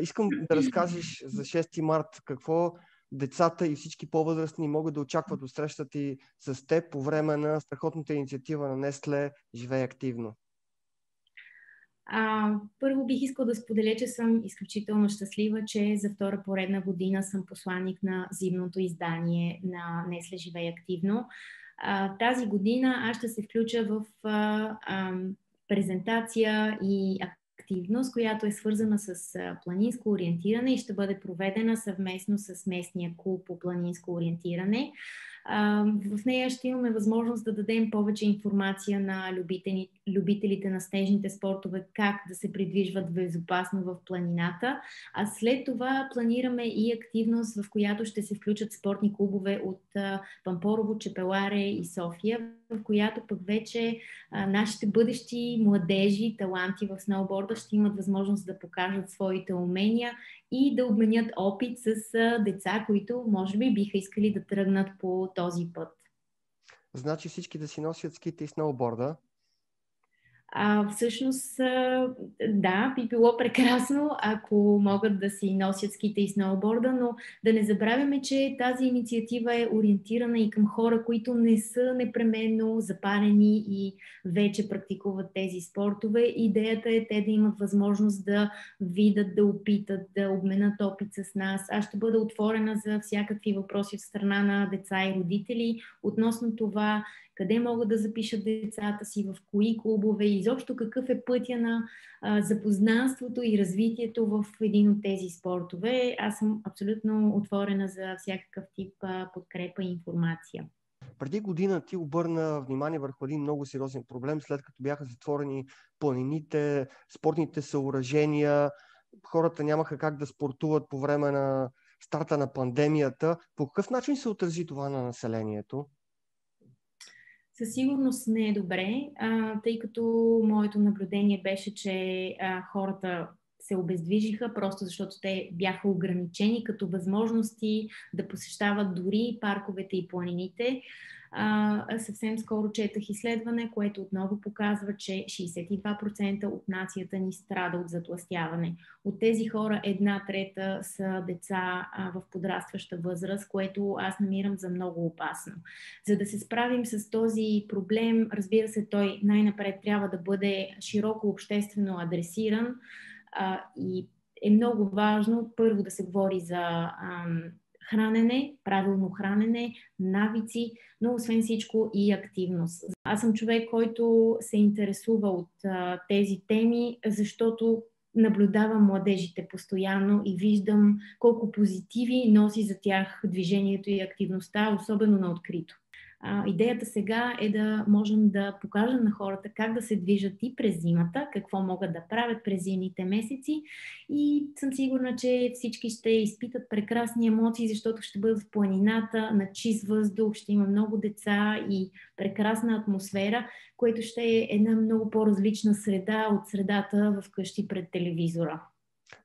Искам да разкажеш за 6 март какво децата и всички по-възрастни могат да очакват от срещата и с теб по време на страхотната инициатива на Нестле Живей активно. А, първо бих искал да споделя, че съм изключително щастлива, че за втора поредна година съм посланник на зимното издание на Несле Живей активно. А, тази година аз ще се включа в а, а, презентация и активност, която е свързана с планинско ориентиране и ще бъде проведена съвместно с местния клуб по планинско ориентиране. В нея ще имаме възможност да дадем повече информация на любители, любителите на снежните спортове как да се придвижват безопасно в планината. А след това планираме и активност, в която ще се включат спортни клубове от Пампорово, Чепеларе и София, в която пък вече нашите бъдещи младежи, таланти в сноуборда ще имат възможност да покажат своите умения и да обменят опит с деца, които може би биха искали да тръгнат по този път. Значи всички да си носят ските и сноуборда, а, всъщност, да, би било прекрасно, ако могат да си носят ските и сноуборда, но да не забравяме, че тази инициатива е ориентирана и към хора, които не са непременно запарени и вече практикуват тези спортове. Идеята е те да имат възможност да видят, да опитат, да обменят опит с нас. Аз ще бъда отворена за всякакви въпроси от страна на деца и родители относно това къде могат да запишат децата си, в кои клубове, изобщо какъв е пътя на а, запознанството и развитието в един от тези спортове. Аз съм абсолютно отворена за всякакъв тип а, подкрепа и информация. Преди година ти обърна внимание върху един много сериозен проблем, след като бяха затворени планините, спортните съоръжения, хората нямаха как да спортуват по време на старта на пандемията. По какъв начин се отрази това на населението? Със сигурност не е добре, а, тъй като моето наблюдение беше, че а, хората се обездвижиха, просто защото те бяха ограничени като възможности да посещават дори парковете и планините. А, съвсем скоро четах изследване, което отново показва, че 62% от нацията ни страда от затластяване. От тези хора една трета са деца а, в подрастваща възраст, което аз намирам за много опасно. За да се справим с този проблем, разбира се, той най-напред трябва да бъде широко обществено адресиран а, и е много важно първо да се говори за ам, хранене, правилно хранене, навици, но освен всичко и активност. Аз съм човек, който се интересува от а, тези теми, защото наблюдавам младежите постоянно и виждам колко позитиви носи за тях движението и активността, особено на открито. А, идеята сега е да можем да покажем на хората как да се движат и през зимата, какво могат да правят през зимните месеци и съм сигурна, че всички ще изпитат прекрасни емоции, защото ще бъдат в планината, на чист въздух, ще има много деца и прекрасна атмосфера, което ще е една много по-различна среда от средата в къщи пред телевизора.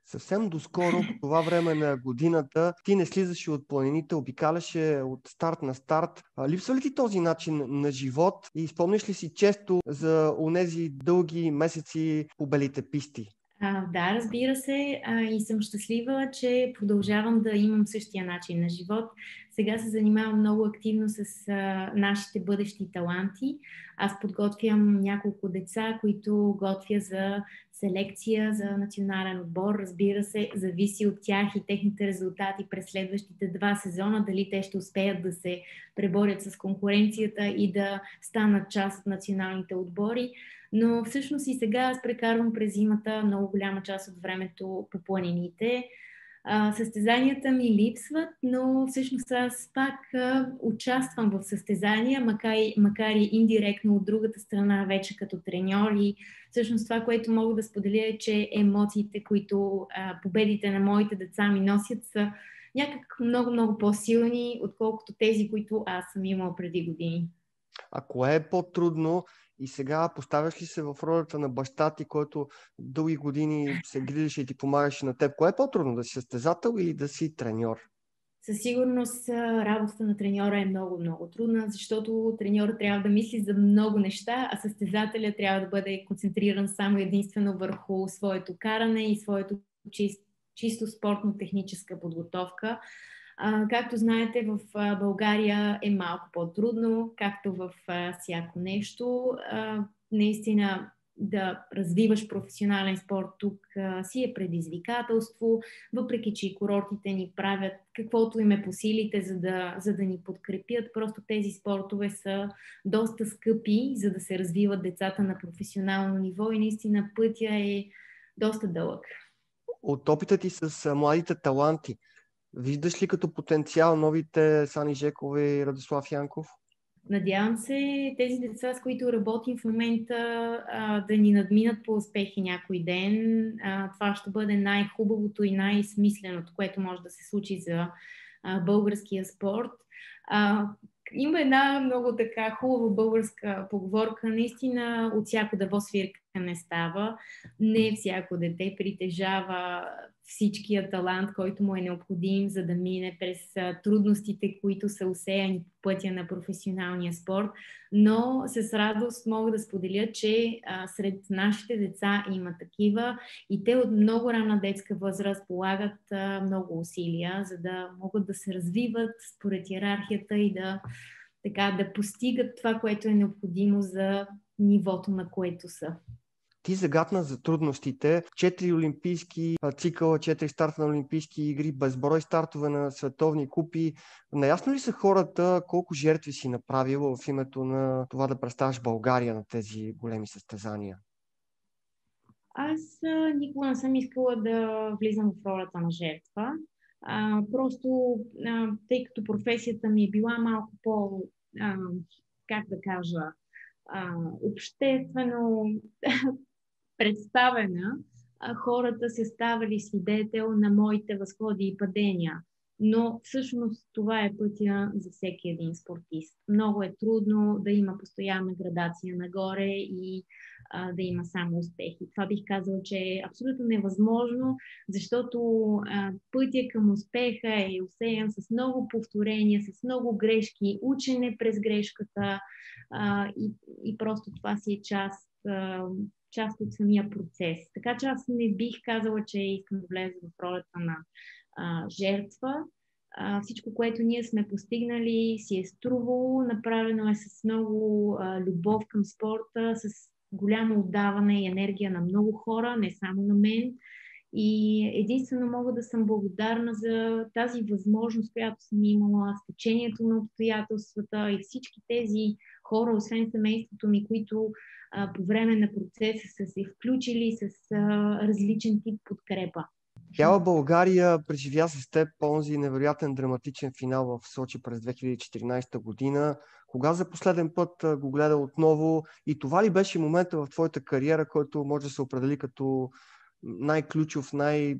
Съвсем доскоро, по това време на годината, ти не слизаше от планините, обикаляше от старт на старт. Липсва ли ти този начин на живот и спомняш ли си често за онези дълги месеци по белите писти? А, да, разбира се. А, и съм щастлива, че продължавам да имам същия начин на живот. Сега се занимавам много активно с а, нашите бъдещи таланти. Аз подготвям няколко деца, които готвя за селекция за национален отбор. Разбира се, зависи от тях и техните резултати през следващите два сезона, дали те ще успеят да се преборят с конкуренцията и да станат част от националните отбори. Но всъщност и сега аз прекарвам през зимата много голяма част от времето по планините. Състезанията ми липсват, но всъщност аз пак участвам в състезания, макар и, макар и индиректно от другата страна, вече като треньор и всъщност това, което мога да споделя е, че емоциите, които победите на моите деца ми носят са някак много-много по-силни, отколкото тези, които аз съм имала преди години. А кое е по-трудно и сега поставяш ли се в ролята на баща ти, който дълги години се грижеше и ти помагаше на теб? Кое е по-трудно, да си състезател или да си треньор? Със сигурност работата на треньора е много, много трудна, защото треньора трябва да мисли за много неща, а състезателя трябва да бъде концентриран само единствено върху своето каране и своето чист, чисто спортно-техническа подготовка. Както знаете, в България е малко по-трудно, както в всяко нещо. Наистина да развиваш професионален спорт тук си е предизвикателство, въпреки че и курортите ни правят каквото им е по силите, за да, за да ни подкрепят. Просто тези спортове са доста скъпи, за да се развиват децата на професионално ниво и наистина пътя е доста дълъг. От опита ти с младите таланти, виждаш ли като потенциал новите Сани Жекове и Радислав Янков? Надявам се тези деца, с които работим в момента, да ни надминат по успехи някой ден. Това ще бъде най-хубавото и най-смисленото, което може да се случи за българския спорт. Има една много така хубава българска поговорка. Наистина от всяко дъво свирка не става. Не всяко дете притежава всичкия талант, който му е необходим, за да мине през трудностите, които са усеяни по пътя на професионалния спорт. Но с радост мога да споделя, че а, сред нашите деца има такива и те от много рана детска възраст полагат а, много усилия, за да могат да се развиват според иерархията и да, така, да постигат това, което е необходимо за нивото, на което са. Ти загадна за трудностите. Четири олимпийски цикъла, четири старта на олимпийски игри, безброй стартове на световни купи. Наясно ли са хората колко жертви си направила в името на това да представяш България на тези големи състезания? Аз никога не съм искала да влизам в ролята на жертва. А, просто, а, тъй като професията ми е била малко по, а, как да кажа, а, обществено представена, хората се ставали свидетел на моите възходи и падения. Но всъщност това е пътя за всеки един спортист. Много е трудно да има постоянна градация нагоре и а, да има само успехи. Това бих казала, че е абсолютно невъзможно, защото а, пътя към успеха е усеян с много повторения, с много грешки, учене през грешката а, и, и просто това си е част част от самия процес. Така че аз не бих казала, че искам да влеза в ролята на а, жертва. А, всичко, което ние сме постигнали, си е струвало, направено е с много а, любов към спорта, с голямо отдаване и енергия на много хора, не само на мен. И единствено мога да съм благодарна за тази възможност, която съм имала, с течението на обстоятелствата и всички тези хора, освен семейството ми, които а, по време на процеса са се включили с а, различен тип подкрепа. Цяла България преживя с теб онзи невероятен драматичен финал в Сочи през 2014 година. Кога за последен път го гледа отново и това ли беше момента в твоята кариера, който може да се определи като най-ключов, най-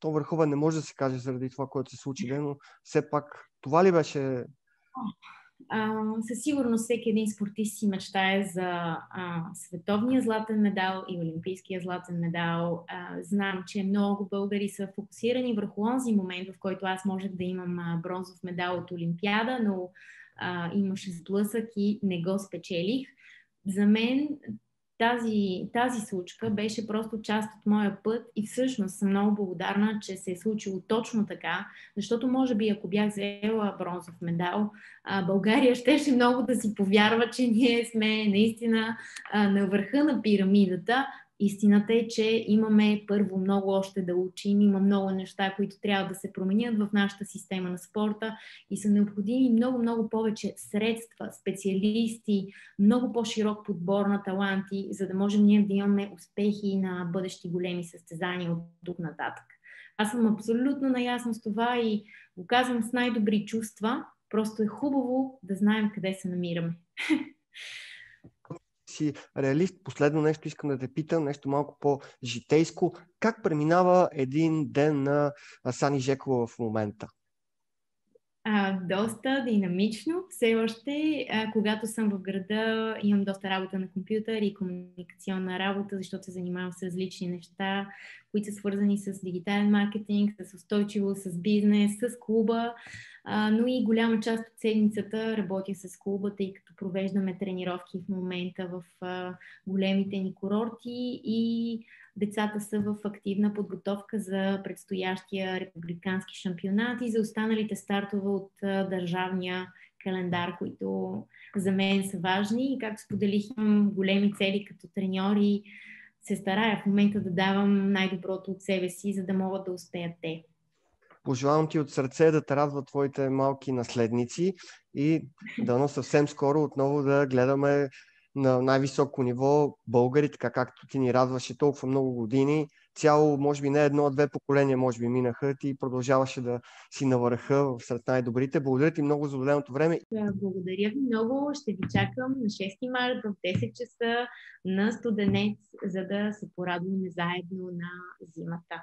то върховен не може да се каже заради това, което се случи, но все пак това ли беше със сигурност всеки един спортист си мечтае за а, световния златен медал и олимпийския златен медал. А, знам, че много българи са фокусирани върху онзи момент, в който аз можех да имам а, бронзов медал от Олимпиада, но а, имаше сблъсък и не го спечелих. За мен тази, тази случка беше просто част от моя път и всъщност съм много благодарна, че се е случило точно така, защото може би ако бях взела бронзов медал, България щеше много да си повярва, че ние сме наистина на върха на пирамидата, Истината е, че имаме първо много още да учим, има много неща, които трябва да се променят в нашата система на спорта и са необходими много-много повече средства, специалисти, много по-широк подбор на таланти, за да можем ние да имаме успехи на бъдещи големи състезания от тук нататък. Аз съм абсолютно наясна с това и го казвам с най-добри чувства. Просто е хубаво да знаем къде се намираме. си реалист, последно нещо искам да те питам, нещо малко по-житейско. Как преминава един ден на Сани Жекова в момента? А, доста динамично. Все още, а, когато съм в града, имам доста работа на компютър и комуникационна работа, защото се занимавам с различни неща, които са свързани с дигитален маркетинг, с устойчивост, с бизнес, с клуба, но и голяма част от седмицата работя с клуба, тъй като провеждаме тренировки в момента в големите ни курорти и децата са в активна подготовка за предстоящия републикански шампионат и за останалите стартове от държавния календар, които за мен са важни. И както споделих, имам големи цели като треньор и се старая в момента да давам най-доброто от себе си, за да могат да успеят те. Пожелавам ти от сърце да те радват твоите малки наследници и дано съвсем скоро отново да гледаме на най-високо ниво българи, така както ти ни радваше толкова много години. Цяло, може би не едно, а две поколения, може би минаха. Ти продължаваше да си на върха сред най-добрите. Благодаря ти много за отделеното време. Благодаря ви много. Ще ви чакам на 6 марта в 10 часа на Студенец, за да се порадваме заедно на зимата.